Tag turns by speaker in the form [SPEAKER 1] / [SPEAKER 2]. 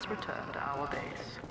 [SPEAKER 1] Let's return to our base.